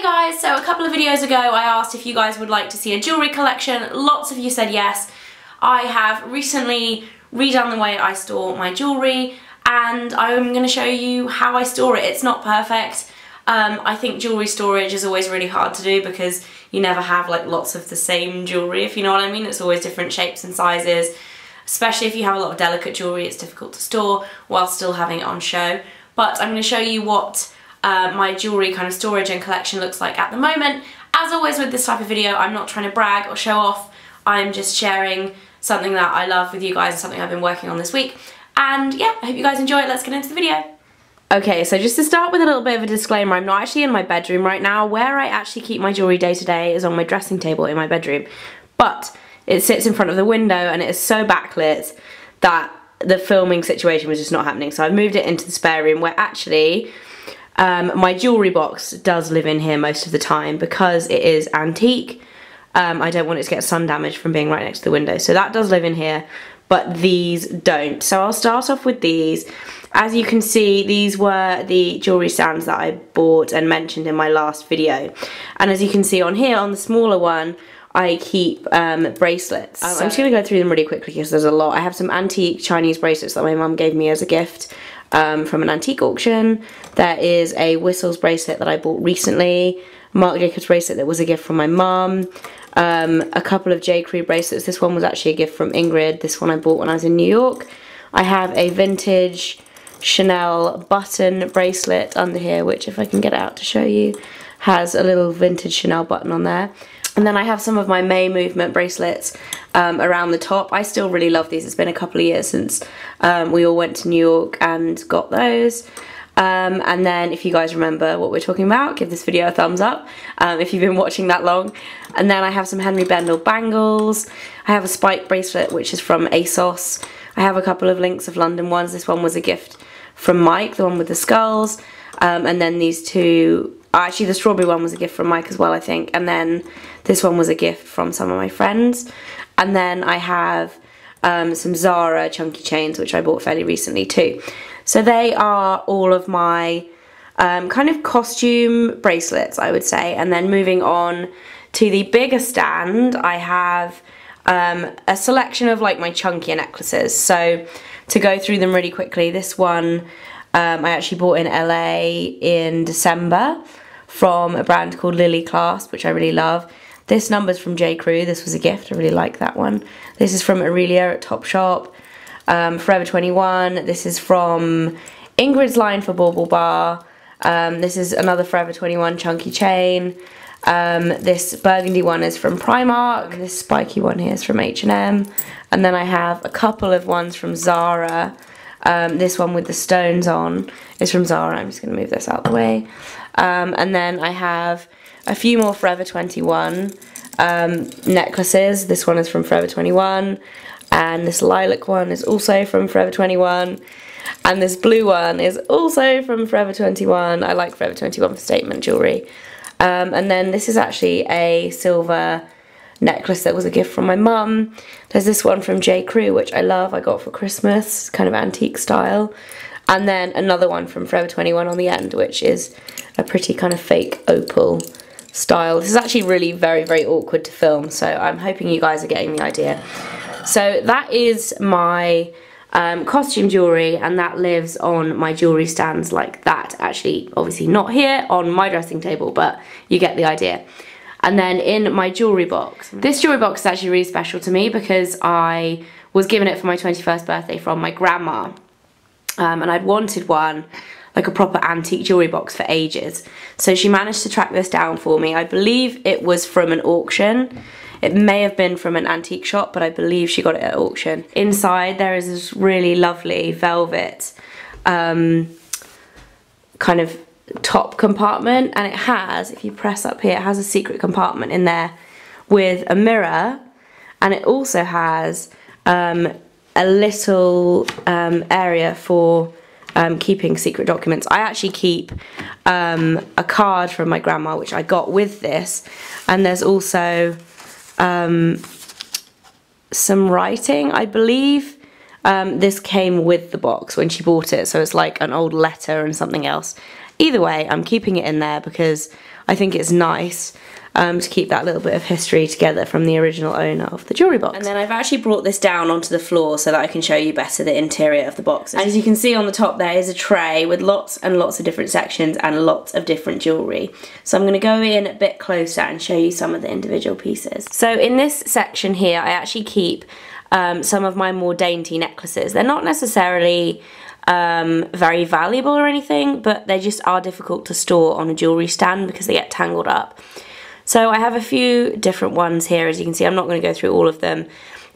Hey guys, so a couple of videos ago I asked if you guys would like to see a jewellery collection. Lots of you said yes. I have recently redone the way I store my jewellery and I'm going to show you how I store it. It's not perfect. Um, I think jewellery storage is always really hard to do because you never have like lots of the same jewellery, if you know what I mean. It's always different shapes and sizes. Especially if you have a lot of delicate jewellery, it's difficult to store while still having it on show. But I'm going to show you what uh, my jewellery kind of storage and collection looks like at the moment. As always with this type of video, I'm not trying to brag or show off. I'm just sharing something that I love with you guys and something I've been working on this week. And yeah, I hope you guys enjoy it. Let's get into the video. Okay, so just to start with a little bit of a disclaimer, I'm not actually in my bedroom right now. Where I actually keep my jewellery day to day is on my dressing table in my bedroom. But it sits in front of the window and it is so backlit that the filming situation was just not happening. So I've moved it into the spare room where actually um, my jewellery box does live in here most of the time because it is antique. Um, I don't want it to get sun damage from being right next to the window. So that does live in here, but these don't. So I'll start off with these. As you can see, these were the jewellery stands that I bought and mentioned in my last video. And as you can see on here, on the smaller one, I keep um, bracelets. Um, I'm just going to go through them really quickly because there's a lot. I have some antique Chinese bracelets that my mum gave me as a gift um, from an antique auction. There is a Whistles bracelet that I bought recently, Marc Jacobs bracelet that was a gift from my mum, um, a couple of J. Crew bracelets. This one was actually a gift from Ingrid. This one I bought when I was in New York. I have a vintage Chanel button bracelet under here, which if I can get out to show you, has a little vintage Chanel button on there. And then I have some of my Mae Movement bracelets um, around the top. I still really love these. It's been a couple of years since um, we all went to New York and got those. Um, and then if you guys remember what we're talking about, give this video a thumbs up um, if you've been watching that long. And then I have some Henri Bendel bangles. I have a spike bracelet which is from ASOS. I have a couple of links of London ones. This one was a gift from Mike, the one with the skulls. Um, and then these two actually the strawberry one was a gift from Mike as well I think and then this one was a gift from some of my friends and then I have um, some Zara chunky chains which I bought fairly recently too. So they are all of my um, kind of costume bracelets I would say. And then moving on to the bigger stand I have um, a selection of like my chunkier necklaces. So to go through them really quickly this one um, I actually bought in LA in December from a brand called Lily Clasp, which I really love. This number's from J. Crew. This was a gift. I really like that one. This is from Aurelia at Topshop. Um, Forever 21. This is from Ingrid's line for BaubleBar. Um, this is another Forever 21 chunky chain. Um, this burgundy one is from Primark. This spiky one here is from H&M. And then I have a couple of ones from Zara. Um, this one with the stones on is from Zara. I'm just going to move this out the way. Um, and then I have a few more Forever 21 um, necklaces. This one is from Forever 21. And this lilac one is also from Forever 21. And this blue one is also from Forever 21. I like Forever 21 for statement jewellery. Um, and then this is actually a silver necklace that was a gift from my mum. There's this one from J. Crew, which I love. I got for Christmas, kind of antique style. And then another one from Forever 21 on the end, which is a pretty kind of fake opal style. This is actually really very, very awkward to film, so I'm hoping you guys are getting the idea. So that is my um, costume jewellery, and that lives on my jewellery stands like that. Actually, obviously not here on my dressing table, but you get the idea. And then in my jewellery box. This jewellery box is actually really special to me because I was given it for my 21st birthday from my grandma. Um, and I'd wanted one, like a proper antique jewellery box for ages. So she managed to track this down for me. I believe it was from an auction. It may have been from an antique shop, but I believe she got it at auction. Inside there is this really lovely velvet um, kind of top compartment and it has, if you press up here, it has a secret compartment in there with a mirror and it also has um, a little um, area for um, keeping secret documents. I actually keep um, a card from my grandma which I got with this and there's also um, some writing I believe um, this came with the box when she bought it so it's like an old letter and something else either way, I'm keeping it in there because I think it's nice um, to keep that little bit of history together from the original owner of the jewellery box. And then I've actually brought this down onto the floor so that I can show you better the interior of the box. And as you can see on the top there is a tray with lots and lots of different sections and lots of different jewellery. So I'm going to go in a bit closer and show you some of the individual pieces. So in this section here I actually keep um, some of my more dainty necklaces. They're not necessarily um, very valuable or anything, but they just are difficult to store on a jewellery stand because they get tangled up. So I have a few different ones here, as you can see. I'm not going to go through all of them.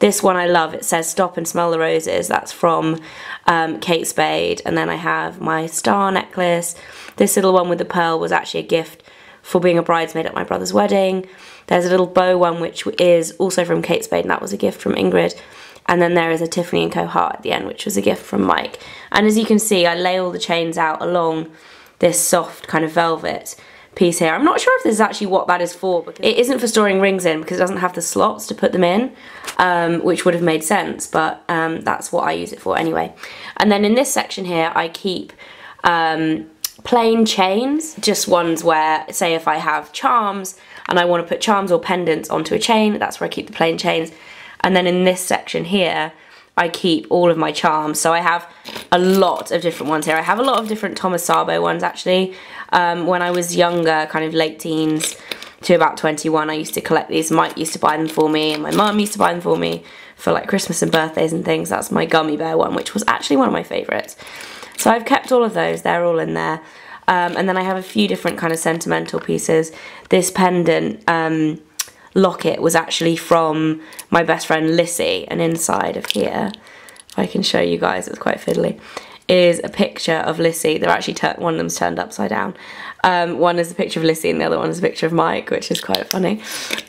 This one I love. It says Stop and Smell the Roses. That's from um, Kate Spade. And then I have my star necklace. This little one with the pearl was actually a gift for being a bridesmaid at my brother's wedding. There's a little bow one which is also from Kate Spade and that was a gift from Ingrid. And then there is a Tiffany & Co heart at the end which was a gift from Mike. And as you can see I lay all the chains out along this soft kind of velvet piece here. I'm not sure if this is actually what that is for. Because it isn't for storing rings in because it doesn't have the slots to put them in, um, which would have made sense, but um, that's what I use it for anyway. And then in this section here, I keep um, plain chains, just ones where, say if I have charms and I want to put charms or pendants onto a chain, that's where I keep the plain chains. And then in this section here, I keep all of my charms. So I have a lot of different ones here. I have a lot of different Thomas Sabo ones actually. Um, when I was younger, kind of late teens to about 21, I used to collect these. Mike used to buy them for me and my mum used to buy them for me for like Christmas and birthdays and things. That's my gummy bear one, which was actually one of my favourites. So I've kept all of those. They're all in there. Um, and then I have a few different kind of sentimental pieces. This pendant um, locket was actually from my best friend Lissy and inside of here, if I can show you guys, it's quite fiddly, is a picture of Lissy. They're actually, one of them's turned upside down. Um, one is a picture of Lissy and the other one is a picture of Mike, which is quite funny.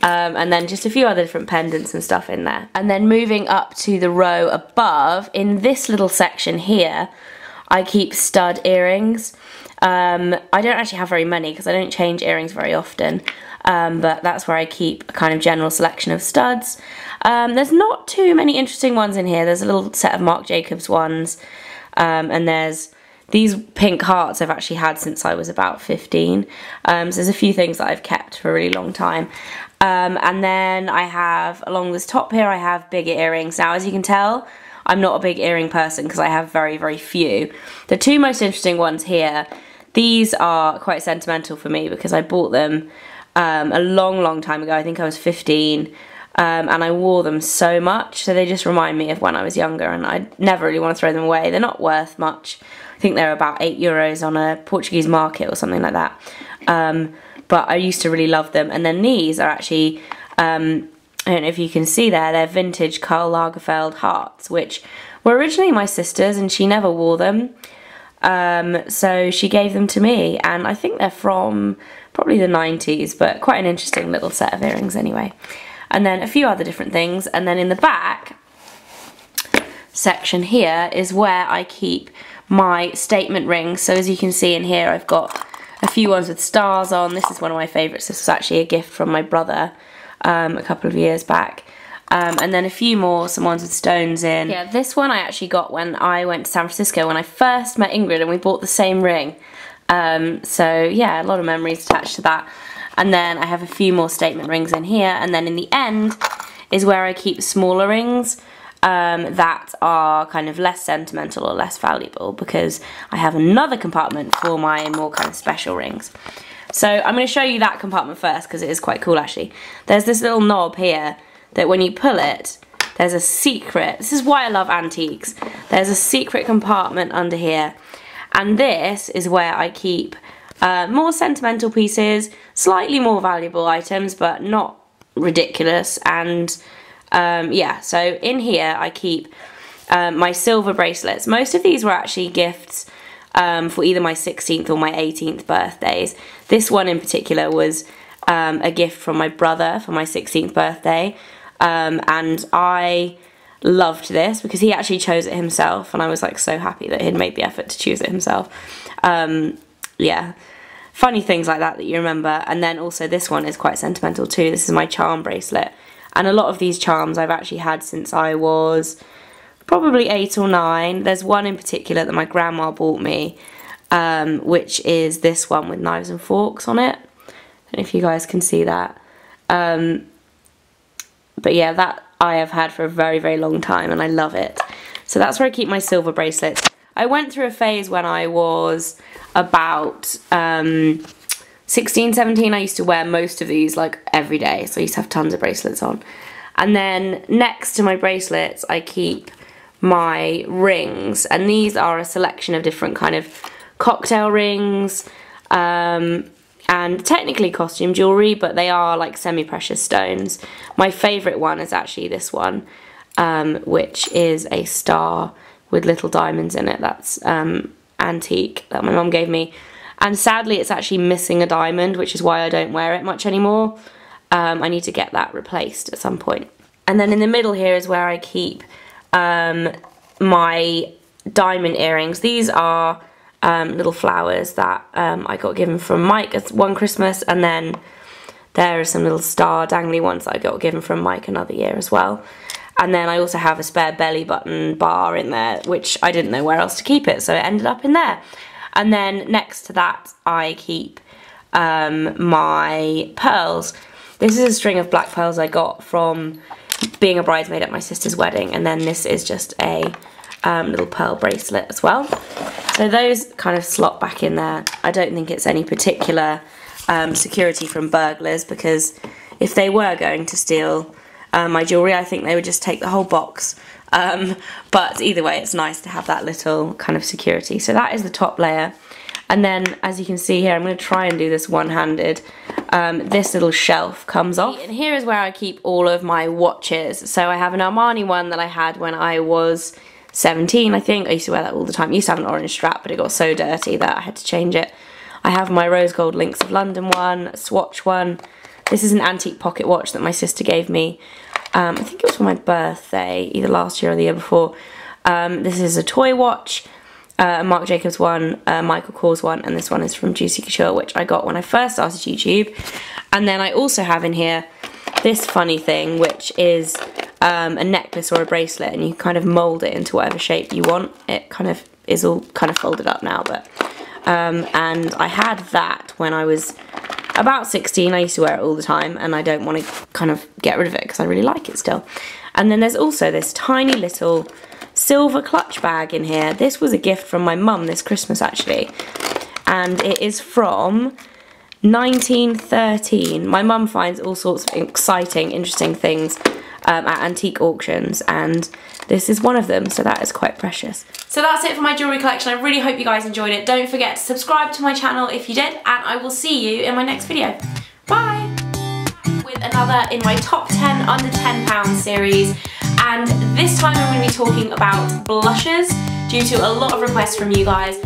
Um, and then just a few other different pendants and stuff in there. And then moving up to the row above, in this little section here, I keep stud earrings. Um, I don't actually have very many because I don't change earrings very often um, but that's where I keep a kind of general selection of studs. Um, there's not too many interesting ones in here. There's a little set of Marc Jacobs ones, um, and there's these pink hearts I've actually had since I was about 15. Um, so there's a few things that I've kept for a really long time. Um, and then I have, along this top here, I have bigger earrings. Now, as you can tell, I'm not a big earring person because I have very, very few. The two most interesting ones here, these are quite sentimental for me because I bought them um, a long, long time ago. I think I was 15. Um, and I wore them so much, so they just remind me of when I was younger, and I never really want to throw them away. They're not worth much. I think they're about eight euros on a Portuguese market or something like that. Um, but I used to really love them. And then these are actually, um, I don't know if you can see there, they're vintage Karl Lagerfeld hearts, which were originally my sister's, and she never wore them. Um, so she gave them to me, and I think they're from probably the 90s, but quite an interesting little set of earrings anyway. And then a few other different things, and then in the back section here is where I keep my statement rings. So as you can see in here, I've got a few ones with stars on. This is one of my favourites. This was actually a gift from my brother um, a couple of years back. Um, and then a few more, some ones with stones in. Yeah, this one I actually got when I went to San Francisco when I first met Ingrid and we bought the same ring. Um, so yeah, a lot of memories attached to that. And then I have a few more statement rings in here. And then in the end is where I keep smaller rings um, that are kind of less sentimental or less valuable because I have another compartment for my more kind of special rings. So I'm going to show you that compartment first because it is quite cool actually. There's this little knob here that when you pull it, there's a secret, this is why I love antiques, there's a secret compartment under here and this is where I keep uh, more sentimental pieces, slightly more valuable items, but not ridiculous. And um, yeah, so in here I keep um, my silver bracelets. Most of these were actually gifts um, for either my 16th or my 18th birthdays. This one in particular was um, a gift from my brother for my 16th birthday. Um, and I loved this because he actually chose it himself and I was like so happy that he'd made the effort to choose it himself. Um, yeah, funny things like that that you remember. And then also this one is quite sentimental too. This is my charm bracelet. And a lot of these charms I've actually had since I was probably eight or nine. There's one in particular that my grandma bought me. um, which is this one with knives and forks on it. I don't know if you guys can see that. Um, but yeah, that I have had for a very, very long time and I love it. So that's where I keep my silver bracelets. I went through a phase when I was about um, 16, 17. I used to wear most of these like every day. So I used to have tons of bracelets on. And then next to my bracelets, I keep my rings. And these are a selection of different kind of cocktail rings um, and technically costume jewellery, but they are like semi-precious stones. My favourite one is actually this one, um, which is a star with little diamonds in it. That's um, antique that my mum gave me. And sadly, it's actually missing a diamond, which is why I don't wear it much anymore. Um, I need to get that replaced at some point. And then in the middle here is where I keep um, my diamond earrings. These are um, little flowers that um, I got given from Mike one Christmas and then there are some little star dangly ones that I got given from Mike another year as well. And then I also have a spare belly button bar in there, which I didn't know where else to keep it, so it ended up in there. And then next to that, I keep um, my pearls. This is a string of black pearls I got from being a bridesmaid at my sister's wedding, and then this is just a um, little pearl bracelet as well. So those kind of slot back in there. I don't think it's any particular um, security from burglars because if they were going to steal uh, my jewellery, I think they would just take the whole box. Um, but either way, it's nice to have that little kind of security. So that is the top layer. And then, as you can see here, I'm going to try and do this one-handed. Um, this little shelf comes off. And here is where I keep all of my watches. So I have an Armani one that I had when I was 17, I think. I used to wear that all the time. I used to have an orange strap, but it got so dirty that I had to change it. I have my rose gold Links of London one, Swatch one. This is an antique pocket watch that my sister gave me. Um, I think it was for my birthday, either last year or the year before. Um, this is a ToyWatch, uh, Jacobs one, uh, Michael Kors one, and this one is from Juicy Couture, which I got when I first started YouTube. And then I also have in here this funny thing, which is um, a necklace or a bracelet and you kind of mould it into whatever shape you want. It kind of is all kind of folded up now, but um, and I had that when I was about 16. I used to wear it all the time and I don't want to kind of get rid of it because I really like it still. And then there's also this tiny little silver clutch bag in here. This was a gift from my mum this Christmas actually. And it is from 1913. My mum finds all sorts of exciting, interesting things um, at antique auctions and this is one of them so that is quite precious. So that's it for my jewellery collection. I really hope you guys enjoyed it. Don't forget to subscribe to my channel if you did and I will see you in my next video. Bye! With another in my top 10 under £10 series and this time I'm going to be talking about blushes due to a lot of requests from you guys